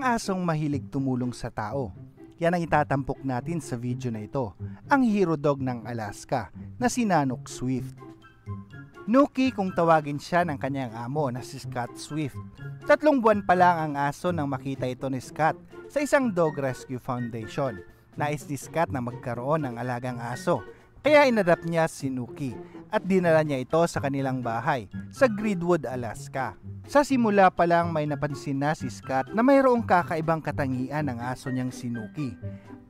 Isang asong mahilig tumulong sa tao. Yan ang itatampok natin sa video na ito, ang hero dog ng Alaska na si Nanook Swift. Nuki kung tawagin siya ng kanyang amo na si Scott Swift. Tatlong buwan pa lang ang aso nang makita ito ni Scott sa isang dog rescue foundation. Nais ni Scott na magkaroon ng alagang aso kaya inadapt niya si Nuki at dinala niya ito sa kanilang bahay sa Gridwood, Alaska. Sa simula pa lang may napansin na si Scott na mayroong kakaibang katangian ng aso niyang si Nuki.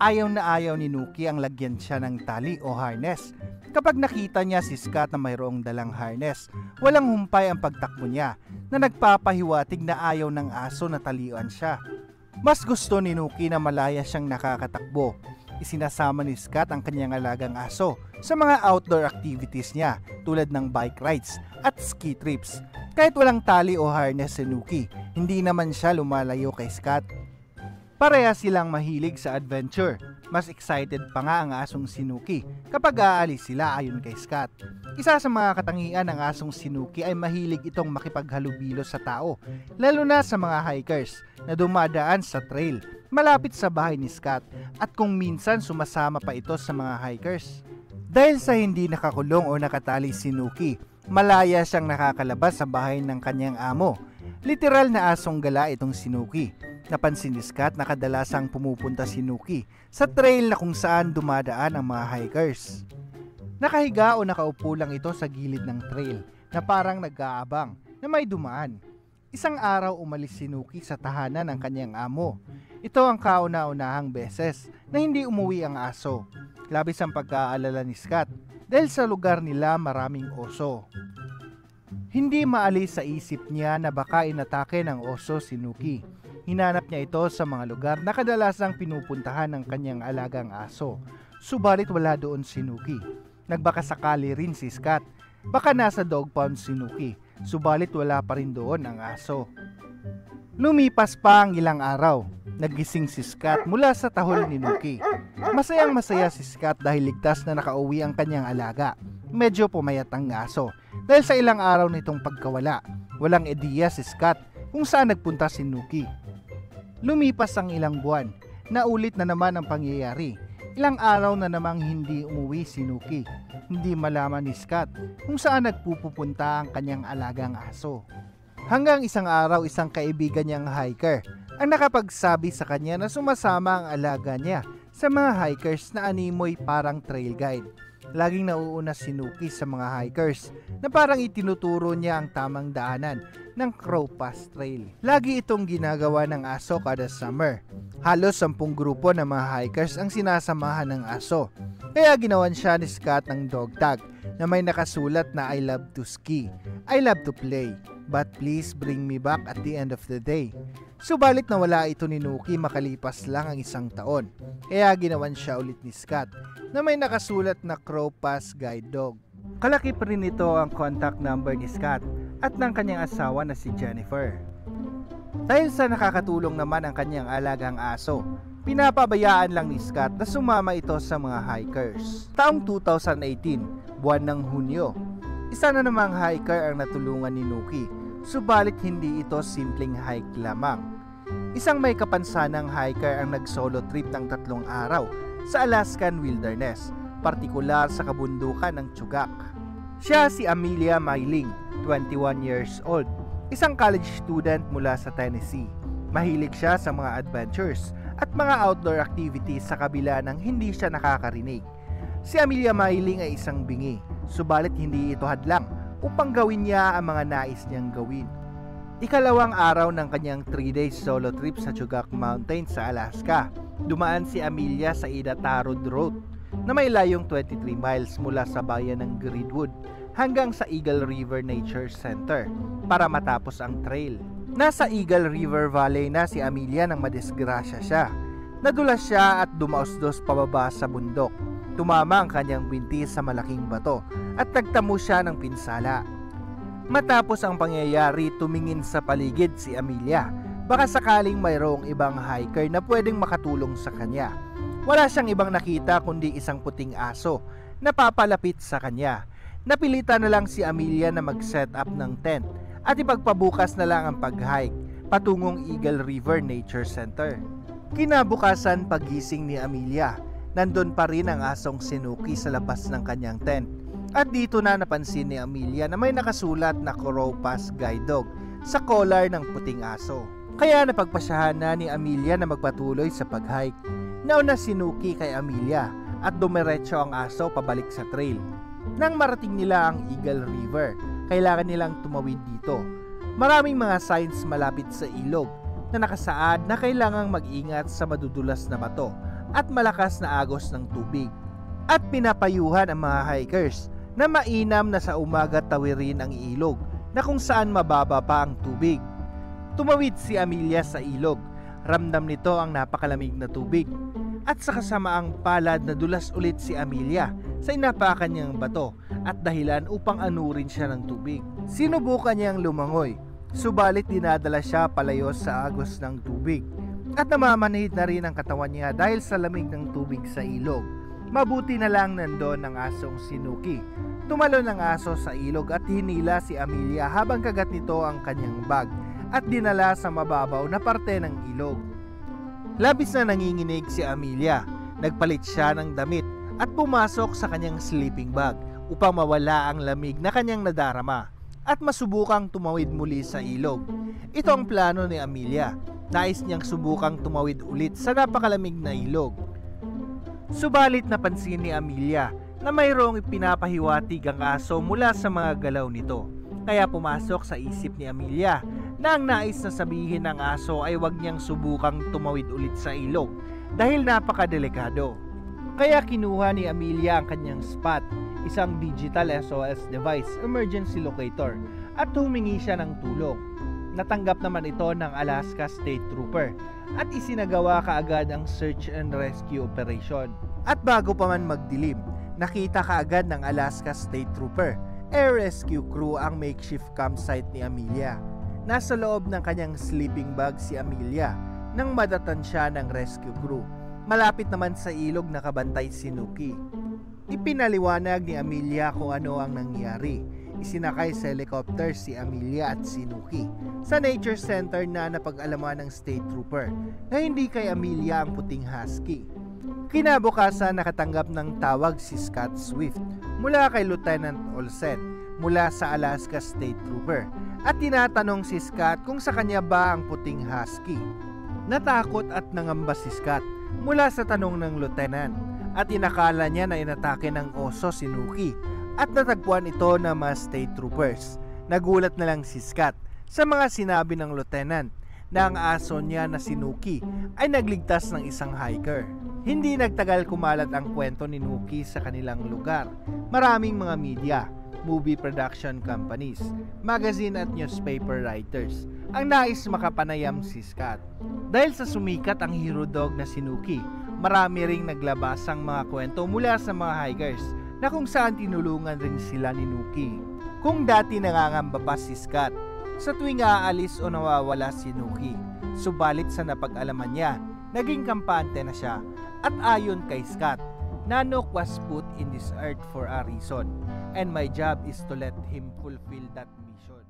Ayaw na ayaw ni Nuki ang lagyan siya ng tali o harness. Kapag nakita niya si Scott na mayroong dalang harness, walang humpay ang pagtakbo niya na nagpapahiwatig na ayaw ng aso na talian siya. Mas gusto ni Nuki na malaya siyang nakakatakbo isinasama ni Scott ang kanyang alagang aso sa mga outdoor activities niya tulad ng bike rides at ski trips. Kahit walang tali o harness si Nuki, hindi naman siya lumalayo kay Scott. Pareha silang mahilig sa adventure. Mas excited pa nga ang asong sinuki kapag aalis sila ayon kay Scott. Isa sa mga katangian ng asong sinuki ay mahilig itong makipaghalubilo sa tao, lalo na sa mga hikers na dumadaan sa trail malapit sa bahay ni Scott at kung minsan sumasama pa ito sa mga hikers. Dahil sa hindi nakakulong o nakatali si Nuki, malaya siyang nakakalabas sa bahay ng kanyang amo. Literal na asong gala itong sinuki Napansin ni Scott na kadalasang pumupunta si Nuki sa trail na kung saan dumadaan ang mga hikers. Nakahiga o nakaupo lang ito sa gilid ng trail na parang nag-aabang na may dumaan. Isang araw umalis si Nuki sa tahanan ng kanyang amo. Ito ang kauna-unahang beses na hindi umuwi ang aso. Labis ang pagkaalala ni Scott dahil sa lugar nila maraming oso. Hindi maalis sa isip niya na baka inatake ng oso si Nuki Hinanap niya ito sa mga lugar na kadalasang pinupuntahan ng kanyang alagang aso. Subalit wala doon si Nuki. Nagbakasakali rin si Scott. Baka nasa dog pound si Nuki. Subalit wala pa rin doon ang aso. Lumipas pa ang ilang araw. Nagising si Scott mula sa tahol ni Nuki. Masayang masaya si Scott dahil ligtas na nakauwi ang kanyang alaga. Medyo pumayat ang aso dahil sa ilang araw nitong pagkawala. Walang ideya si Scott kung saan nagpunta si Nuki. Lumipas ang ilang buwan, naulit na naman ang pangyayari. Ilang araw na namang hindi umuwi si Nuki. Hindi malaman ni Scott kung saan nagpupunta ang kanyang alagang aso. Hanggang isang araw isang kaibigan niyang hiker ang nakapagsabi sa kanya na sumasama ang alaga niya sa mga hikers na animoy parang trail guide. Laging nauuna si Nuki sa mga hikers na parang itinuturo niya ang tamang daanan ng Crow Pass Trail. Lagi itong ginagawa ng aso kada summer. Halos sampung grupo ng mga hikers ang sinasamahan ng aso. Kaya ginawan siya ni Scott ng dog tag na may nakasulat na I love to ski, I love to play, but please bring me back at the end of the day. Subalit na wala ito ni Nuki makalipas lang ang isang taon. Kaya ginawan siya ulit ni Scott na may nakasulat na Crow Pass Guide Dog. Kalaki pa rin ito ang contact number ni Scott at ng kanyang asawa na si Jennifer. Dahil sa nakakatulong naman ang kanyang alagang aso, pinapabayaan lang ni Scott na sumama ito sa mga hikers. Taong 2018, buwan ng Hunyo, isa na namang hiker ang natulungan ni Nuki, subalit hindi ito simpleng hike lamang. Isang may kapansanang hiker ang nag-solo trip ng tatlong araw sa Alaskan Wilderness, partikular sa kabundukan ng Chugak. Siya si Amelia Mailing, 21 years old, isang college student mula sa Tennessee. Mahilig siya sa mga adventures at mga outdoor activities sa kabila ng hindi siya nakakarinig. Si Amelia Mailing ay isang bingi, subalit hindi ito hadlang upang gawin niya ang mga nais niyang gawin. Ikalawang araw ng kanyang 3 days solo trip sa Chugak Mountain sa Alaska, dumaan si Amelia sa Ida Tarod Road na may layong 23 miles mula sa bayan ng Gridwood hanggang sa Eagle River Nature Center para matapos ang trail. Nasa Eagle River Valley na si Amelia nang madisgrasya siya. Nadulas siya at dumausdos pababa sa bundok. Tumama ang kanyang binti sa malaking bato at nagtamo siya ng pinsala. Matapos ang pangyayari, tumingin sa paligid si Amelia. Baka sakaling mayroong ibang hiker na pwedeng makatulong sa kanya wala siyang ibang nakita kundi isang puting aso na papalapit sa kanya. Napilitan na lang si Amelia na mag-set up ng tent at ipagpabukas na lang ang pag-hike. patungong Eagle River Nature Center. Kinabukasan pagising ni Amelia, nandun pa rin ang asong sinuki sa labas ng kanyang tent. At dito na napansin ni Amelia na may nakasulat na Coropas Guide Dog sa collar ng puting aso. Kaya napagpasyahan na ni Amelia na magpatuloy sa pag-hike. Nauna sinuki kay Amelia at dumiretso ang aso pabalik sa trail. Nang marating nila ang Eagle River, kailangan nilang tumawid dito. Maraming mga signs malapit sa ilog na nakasaad na kailangang mag-ingat sa madudulas na bato at malakas na agos ng tubig. At pinapayuhan ang mga hikers na mainam na sa umaga tawirin ang ilog na kung saan mababa pa ang tubig. Tumawid si Amelia sa ilog. Ramdam nito ang napakalamig na tubig. At sa kasamaang palad na dulas ulit si Amelia sa inapakan niyang bato at dahilan upang anurin siya ng tubig. Sinubukan niyang lumangoy Subalit dinadala siya palayo sa agos ng tubig at namamanhid na rin ang katawan niya dahil sa lamig ng tubig sa ilog. Mabuti na lang nandoon ang asong sinuki. Tumalon ang aso sa ilog at hinila si Amelia habang kagat nito ang kanyang bag at dinala sa mababaw na parte ng ilog. Labis na nanginginig si Amelia. Nagpalit siya ng damit at pumasok sa kanyang sleeping bag upang mawala ang lamig na kanyang nadarama at masubukang tumawid muli sa ilog. Ito ang plano ni Amelia. Nais niyang subukang tumawid ulit sa napakalamig na ilog. Subalit napansin ni Amelia na mayroong ipinapahiwatig ang aso mula sa mga galaw nito. Kaya pumasok sa isip ni Amelia na ang nais na sabihin ng aso ay wag niyang subukang tumawid ulit sa ilog dahil napakadelikado. Kaya kinuha ni Amelia ang kanyang spot isang digital SOS device, emergency locator, at humingi siya ng tulong. Natanggap naman ito ng Alaska State Trooper at isinagawa kaagad ang search and rescue operation. At bago pa man magdilim, nakita kaagad ng Alaska State Trooper, air rescue crew ang makeshift campsite ni Amelia. Nasa loob ng kanyang sleeping bag si Amelia nang madatan siya ng rescue crew. Malapit naman sa ilog nakabantay si Nuki. Ipinaliwanag ni Amelia kung ano ang nangyari. Isinakay sa helicopter si Amelia at si Nuki sa nature center na napag-alaman ng state trooper na hindi kay Amelia ang puting husky. Kinabukasan nakatanggap ng tawag si Scott Swift mula kay Lieutenant Olsen mula sa Alaska State Trooper at tinatanong si Scott kung sa kanya ba ang puting husky. Natakot at nangamba si Scott mula sa tanong ng lieutenant at inakala niya na inatake ng oso si Nuki at natagpuan ito ng mga state troopers. Nagulat na lang si Scott sa mga sinabi ng lieutenant na ang aso niya na si Nuki ay nagligtas ng isang hiker. Hindi nagtagal kumalat ang kwento ni Nuki sa kanilang lugar. Maraming mga media, movie production companies, magazine at newspaper writers ang nais makapanayam si Scott. Dahil sa sumikat ang hero dog na si Nuki, marami ring naglabasang mga kwento mula sa mga hikers na kung saan tinulungan rin sila ni Nuki. Kung dati nangangamba pa si Scott sa tuwing aalis o nawawala si Nuki, subalit sa napag-alaman niya, naging kampante na siya at ayon kay Scott, Nanok was put in this earth for a reason and my job is to let him fulfill that mission.